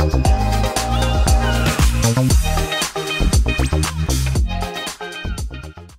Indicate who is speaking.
Speaker 1: thousand.